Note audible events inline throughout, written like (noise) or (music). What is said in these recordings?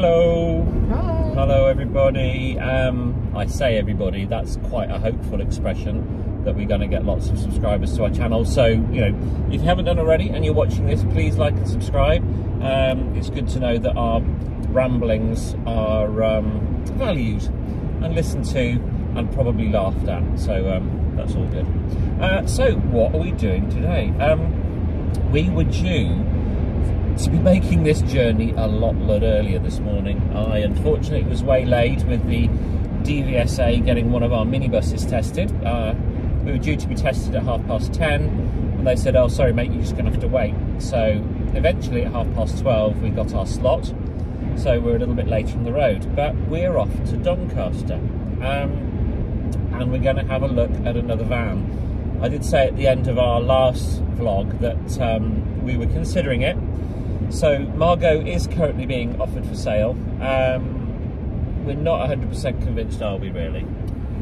Hello. Hi. Hello, everybody. Um, I say everybody, that's quite a hopeful expression that we're going to get lots of subscribers to our channel. So, you know, if you haven't done already and you're watching this, please like and subscribe. Um, it's good to know that our ramblings are um, valued and listened to and probably laughed at. So, um, that's all good. Uh, so, what are we doing today? Um, we were due to be making this journey a lot, lot earlier this morning. I unfortunately was waylaid with the DVSA getting one of our minibuses tested. Uh, we were due to be tested at half past 10 and they said, oh sorry mate, you're just going to have to wait. So eventually at half past 12 we got our slot. So we're a little bit late on the road, but we're off to Doncaster. Um, and we're going to have a look at another van. I did say at the end of our last vlog that um, we were considering it so Margo is currently being offered for sale. Um, we're not 100% convinced, are we really?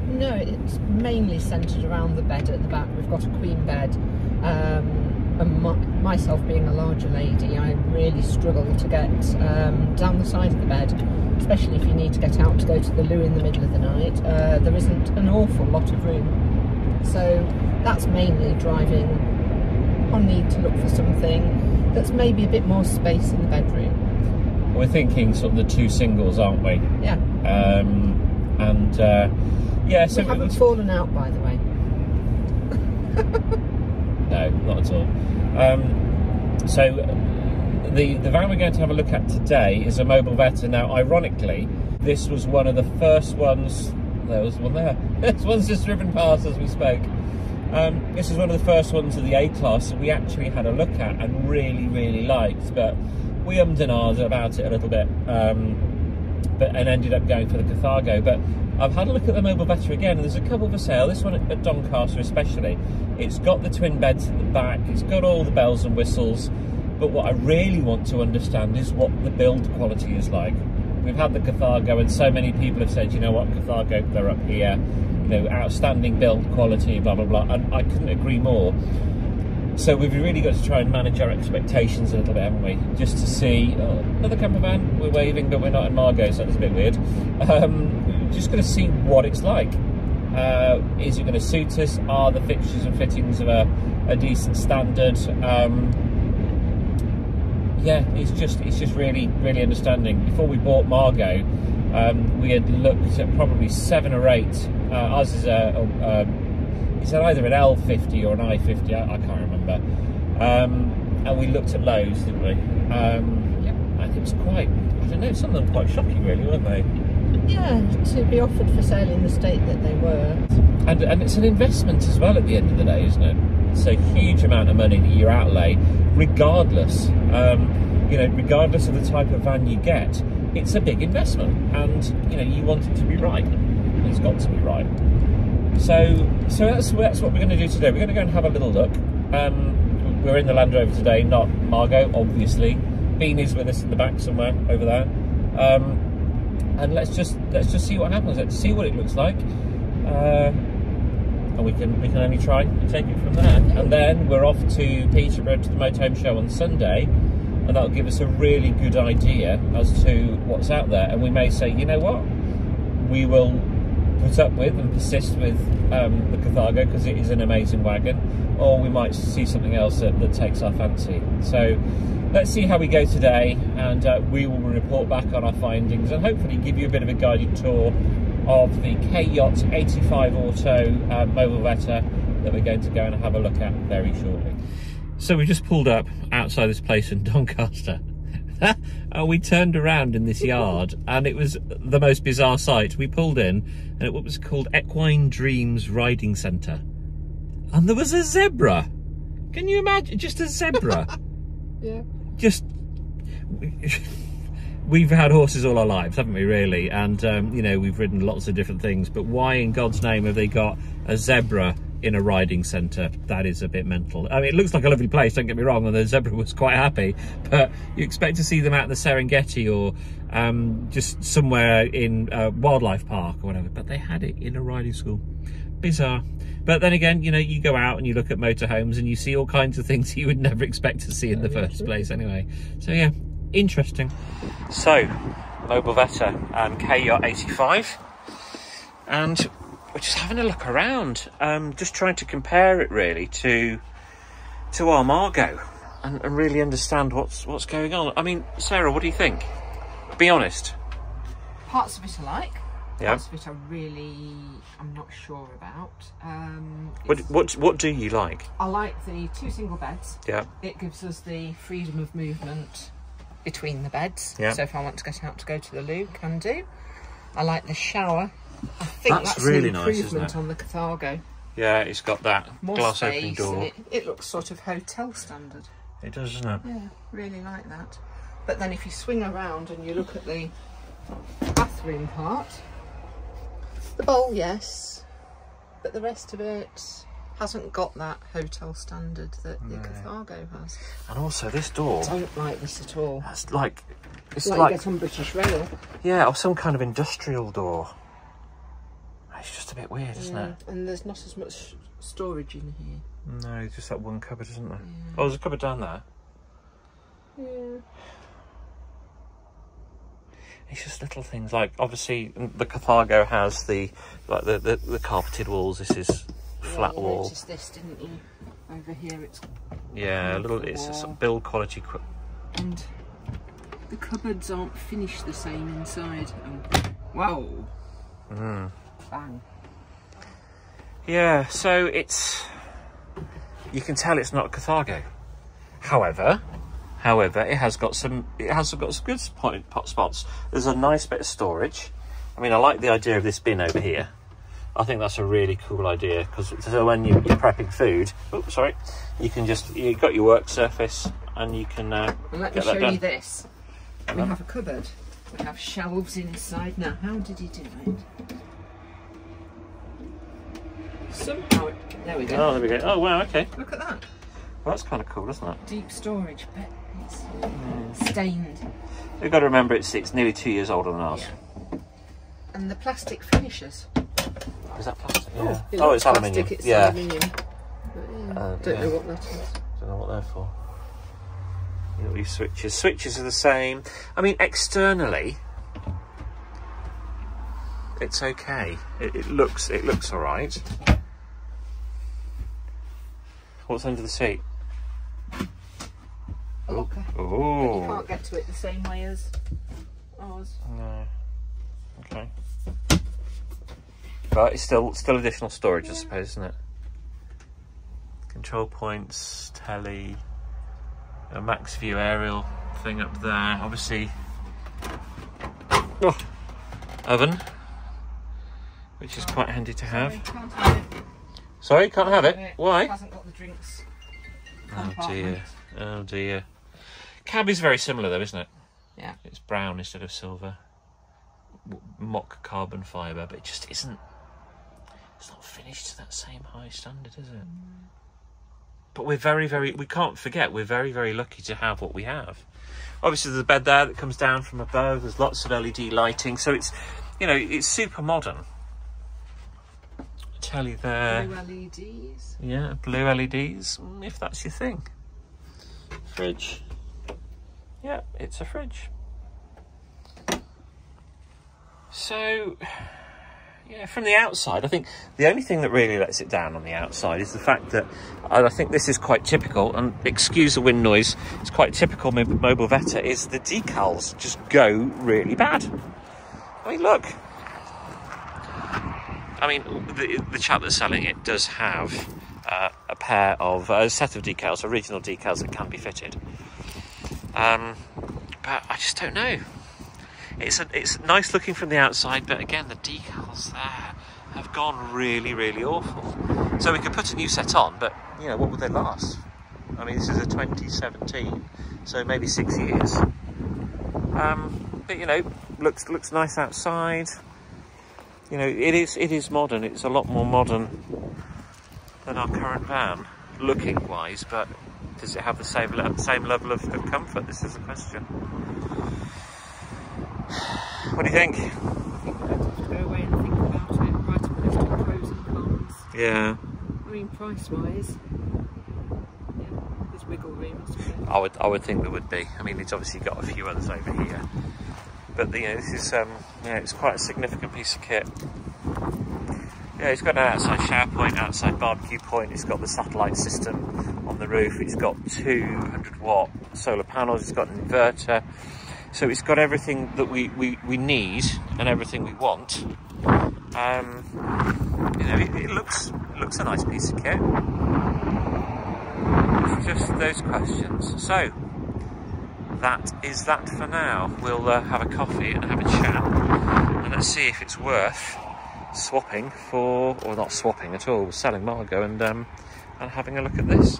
No, it's mainly centred around the bed at the back. We've got a queen bed. Um, and my, myself being a larger lady, I really struggle to get um, down the side of the bed, especially if you need to get out to go to the loo in the middle of the night. Uh, there isn't an awful lot of room. So that's mainly driving on need to look for something that's maybe a bit more space in the bedroom. We're thinking sort of the two singles, aren't we? Yeah. Um, and uh, yeah, so we haven't fallen out, by the way. (laughs) no, not at all. Um, so the the van we're going to have a look at today is a Mobilvetta. Now, ironically, this was one of the first ones. There was one there. (laughs) this one's just driven past as we spoke. Um, this is one of the first ones of the A-Class that we actually had a look at and really, really liked, but we ummed and ahed about it a little bit, um, but and ended up going for the Carthago. But I've had a look at the Mobilvetta again, and there's a couple for sale. This one at Doncaster especially. It's got the twin beds at the back, it's got all the bells and whistles, but what I really want to understand is what the build quality is like. We've had the Carthago, and so many people have said, you know what, Carthago, they're up here you know, outstanding build quality, blah, blah, blah. And I couldn't agree more. So we've really got to try and manage our expectations a little bit, haven't we? Just to see oh, another camper van. We're waving, but we're not in Margo, so that's a bit weird. Um, just going to see what it's like. Uh, is it going to suit us? Are the fixtures and fittings of a, a decent standard? Um, yeah, it's just it's just really really understanding. Before we bought Margo, um, we had looked at probably seven or eight. Uh, ours is a, a, a it's either an L50 or an I50. I, I can't remember. Um, and we looked at lows, didn't we? Um, yeah. And it was quite. I don't know. Some of them quite shocking, really, weren't they? Yeah, to be offered for sale in the state that they were. And and it's an investment as well at the end of the day, isn't it? It's a huge amount of money that you're outlay, regardless. Um, you know, regardless of the type of van you get it's a big investment. And you know you want it to be right. It's got to be right. So so that's that's what we're going to do today. We're going to go and have a little look. Um, we're in the Land Rover today not Margo obviously. Bean is with us in the back somewhere over there. Um, and let's just let's just see what happens. Let's see what it looks like. Uh, and we can we can only try and take it from there and then we're off to Peterborough to the motorhome show on Sunday and that'll give us a really good idea as to what's out there. And we may say, you know what, we will put up with and persist with um, the Carthago because it is an amazing wagon, or we might see something else that, that takes our fancy. So let's see how we go today, and uh, we will report back on our findings and hopefully give you a bit of a guided tour of the K-Yacht 85 Auto uh, Mobilvetta that we're going to go and have a look at very shortly. So we just pulled up outside this place in (laughs) Doncaster. and we turned around in this yard and it was the most bizarre sight. We pulled in and it was called Equine Dreams Riding Centre. And there was a zebra. Can you imagine? Just a zebra. (laughs) yeah. Just... We've had horses all our lives, haven't we, really? And, um, you know, we've ridden lots of different things. But why in God's name have they got a zebra in a riding centre. That is a bit mental. I mean, it looks like a lovely place, don't get me wrong, and the zebra was quite happy, (laughs) but you expect to see them out in the Serengeti or um, just somewhere in a wildlife park or whatever, but they had it in a riding school. Bizarre. But then again, you know, you go out and you look at motorhomes and you see all kinds of things (laughs) you would never expect to see in the first place anyway. So yeah, interesting. So, Mobilvetta and K-Yacht 85 and we're just having a look around, um, just trying to compare it really to to our Margo and, and really understand what's what's going on. I mean, Sarah, what do you think? Be honest. Parts of it I like. Yeah. Parts of it I really, I'm not sure about. Um, What what what do you like? I like the two single beds. Yeah. It gives us the freedom of movement between the beds. Yeah. So if I want to get out to go to the loo, can do. I like the shower. I think That's that's, really an nice, isn't improvement it? on the Carthago. Yeah, it's got that More glass opening door. It, it looks sort of hotel standard. It does, doesn't it? Yeah, really like that. But then if you swing around and you look at the bathroom part, the bowl, yes, but the rest of it hasn't got that hotel standard that the Carthago has. And also this door. I don't like this at all. That's like it's like, like, you get on British Rail. yeah, or some kind of industrial door. It's just a bit weird, isn't Yeah, it? and there's not as much storage in here. No, just that one cupboard, isn't there? Oh, there's a cupboard down there. Yeah. It's just little things like obviously the Carthago has the like the, the, the carpeted walls. This is flat wall. noticed this, didn't you? Over here it's Yeah, a little. It's a sort of build quality. qu- and the cupboards aren't finished the same inside. And whoa, Mm. bang! Yeah, so it's you can tell it's not a Carthago. However, however, it has got some it has got some good spot, pot spots. There's a nice bit of storage. I mean, I like the idea of this bin over here. I think that's a really cool idea because so when you, you're prepping food, oh sorry, you can just you've got your work surface and you can uh, And let me show you this. We have a cupboard. We have shelves inside. Now, how did he do it? Somehow, it, there we go. Oh, there we go. Oh wow, okay. Look at that. Well, that's kind of cool, isn't it? Deep storage, but it's Mm. stained. You've got to remember it's it's nearly two years older than ours. Yeah. And the plastic finishes. Is that plastic? Oh, Yeah. it Oh, looks it's aluminium. It's yeah. aluminium. But yeah, Uh, don't yeah. know what that is. Don't know what they're for. Little these switches. Switches are the same. I mean, externally, it's okay. It, it looks it looks all right. What's under the seat? A locker. But you Oh, can't get to it the same way as ours. no. Okay. But it's still still additional storage, I suppose, isn't it? Control points, telly, a Maxview aerial thing up there. Obviously, oh, oven, which is quite handy to have. Sorry, can't have it. Sorry, can't have it. It Why? hasn't got the drinks. Oh dear. Oh dear. Cab is very similar though, isn't it? Yeah. It's brown instead of silver. Mock carbon fibre, but it just isn't. It's not finished to that same high standard, is it? But we're very, very. We can't forget we're very, very lucky to have what we have. Obviously, there's a bed there that comes down from above. There's lots of LED lighting, so it's, you know, it's super modern. Telly there. Blue LEDs. Yeah, blue LEDs, mm, if that's your thing. Fridge. Yeah, it's a fridge. So, yeah, from the outside, I think the only thing that really lets it down on the outside is the fact that, I think this is quite typical, and excuse the wind noise, it's quite typical Mobilvetta, is the decals just go really bad. I mean, look. I mean, the, the chap that's selling it does have uh, a pair of a set of decals, original decals that can be fitted. Um, but I just don't know. It's a, it's nice looking from the outside, but again, the decals there have gone really, really awful. So we could put a new set on, but you know, what would they last? I mean, this is a 2017, so maybe six years. Um, but you know, looks looks nice outside. You know, it is it is modern. It's a lot more modern than our current van, looking wise. But does it have the same same level of, of comfort? This is the question. What do you think? I think we'd have to go away and think about it. Write a list of pros and cons. Yeah, I mean, price wise, yeah, there's wiggle room, I. Would I would think there would be. I mean, it's obviously got a few others over here. But you know, this is um, yeah, it's quite a significant piece of kit. Yeah, it's got an outside shower point, outside barbecue point. It's got the satellite system on the roof. It's got 200 watt solar panels. It's got an inverter. So it's got everything that we, we, we need and everything we want. Um, you know, it, it looks looks a nice piece of kit. It's just those questions. So that is that for now. We'll uh, have a coffee and have a chat, and let's see if it's worth swapping for, or not swapping at all, selling Margo and um, and having a look at this.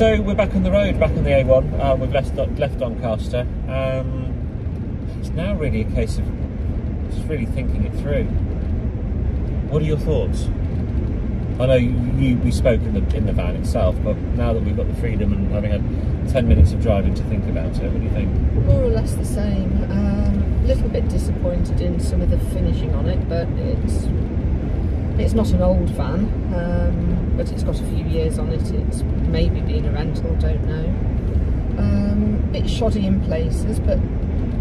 So we're back on the road, back on the A1. Uh, we've left left Doncaster. Um, it's now really a case of just really thinking it through. What are your thoughts? I know you, you, we spoke in the in the van itself, but now that we've got the freedom and having had ten minutes of driving to think about it, what do you think? More or less the same. A um, little bit disappointed in some of the finishing on it, but it's it's not an old van, um, but it's got a few years on it. It's maybe been a rental, don't know. Um, bit shoddy in places, but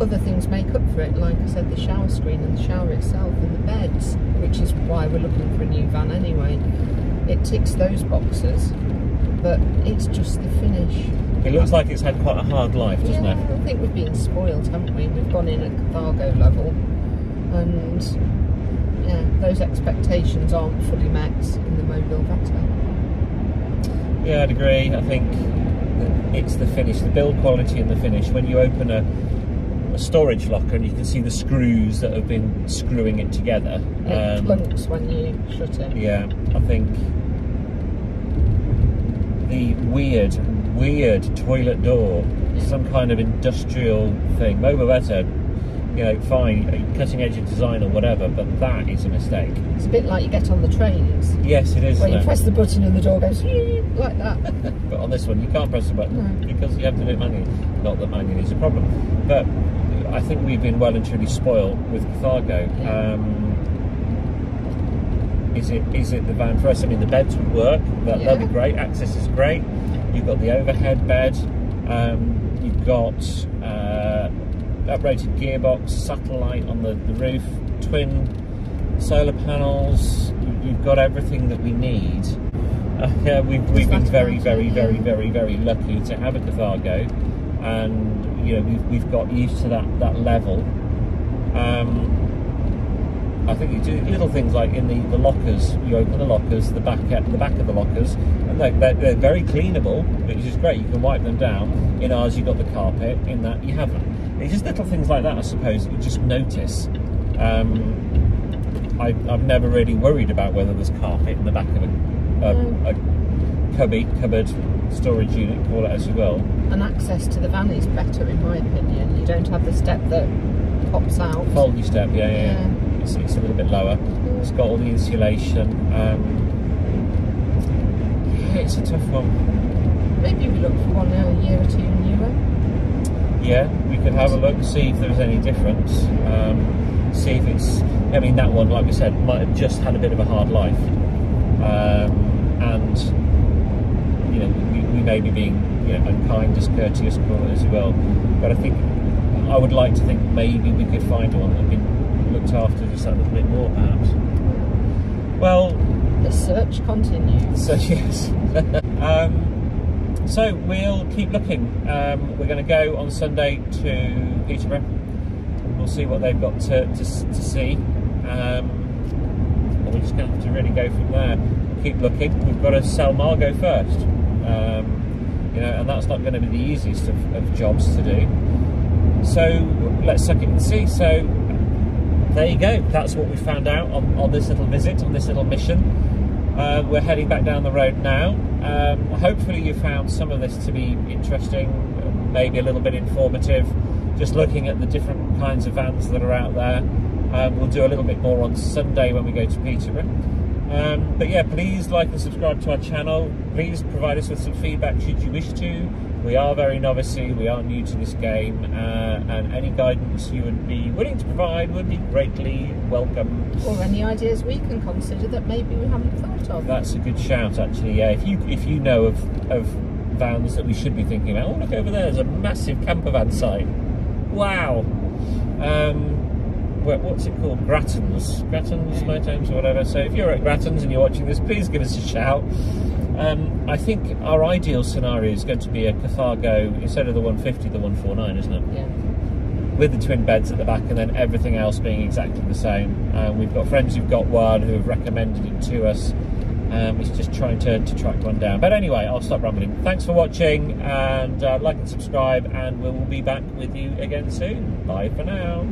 other things make up for it. Like I said, the shower screen and the shower itself and the beds, which is why we're looking for a new van anyway. It ticks those boxes, but it's just the finish. It looks like it's had quite a hard life, doesn't yeah, it? I think we've been spoiled, haven't we? We've gone in at Carthago level, and yeah, those expectations aren't fully met in the Mobilvetta. Yeah, I'd agree. I think it's the finish, the build quality and the finish. When you open a, a storage locker and you can see the screws that have been screwing it together. It um, clunks when you shut it. Yeah, I think the weird, weird toilet door, some kind of industrial thing. Mobilvetta, you know, fine, cutting edge of design or whatever, but that is a mistake. It's a bit like you get on the trains, Yes, it is. where you it? press the button and the door goes like that. (laughs) But on this one, you can't press the button No. because you have to do it manually. Not that manually is a problem, but I think we've been well and truly spoiled with Carthago. Yeah. Um, is it is it the van for us? I mean, the beds would work. That, That'd be great. Access is great. You've got the overhead bed. Um, you've got uprated gearbox, satellite on the, the roof, twin solar panels. You've got everything that we need. Uh, yeah, we've, we've been very, very, very, very, very lucky to have a Carthago, and you know we've, we've got used to that that level. Um, I think you do little things like in the, the lockers. You open the lockers, the back at the back of the lockers, and they're, they're, they're very cleanable, which is great. You can wipe them down. In ours, you've got the carpet. In that, you haven't. It's just little things like that, I suppose, that you just notice. Um, I, I've never really worried about whether there's carpet in the back of a, a, No. a cubby, cupboard, storage unit, call it as you will. and access to the van is better, in my opinion. You don't have the step that pops out. Foldy step, yeah, yeah. yeah. It's, it's a little bit lower. It's got all the insulation. Um, yeah, it's a tough one. Maybe we look for one now, a year or two. Yeah, we could have a look, see if there's any difference. Um, see if it's. I mean, that one, like we said, might have just had a bit of a hard life, um, and you know, we, we may be being you know unkind, discourteous, it as well. But I think I would like to think maybe we could find one that had been looked after just a little bit more, perhaps. Well, The search continues. so (laughs) yes. (laughs) um, so we'll keep looking. Um, we're going to go on Sunday to Peterborough. We'll see what they've got to, to, to see. Um, we're just going to have to really go from there. Keep looking. We've got to sell Margo first. Um, you know, and that's not going to be the easiest of, of jobs to do. So let's suck it and see. So there you go. That's what we found out on, on this little visit, on this little mission. Uh, we're heading back down the road now. Um, hopefully, you found some of this to be interesting, maybe a little bit informative. Just looking at the different kinds of vans that are out there. Um, we'll do a little bit more on Sunday when we go to Peterborough. Um, but yeah, please like and subscribe to our channel. Please provide us with some feedback should you wish to. We are very novice-y, we are new to this game, uh, and any guidance you would be willing to provide would be greatly welcome. Or any ideas we can consider that maybe we haven't thought of. That's a good shout, actually. Yeah, if you if you know of of vans that we should be thinking about, oh look over there, there's a massive camper van site. Wow. Um, what's it called? Grattan's, Grattan's motorhomes or whatever. So if you're at Grattan's and you're watching this, please give us a shout. Um, I think our ideal scenario is going to be a Carthago instead of the 150, the 149, isn't it? Yeah. with the twin beds at the back and then everything else being exactly the same. Um, we've got friends who've got one who have recommended it to us. Um, it's just trying to, to track one down. But anyway, I'll stop rambling. Thanks for watching and uh, like and subscribe, and we will be back with you again soon. Bye for now.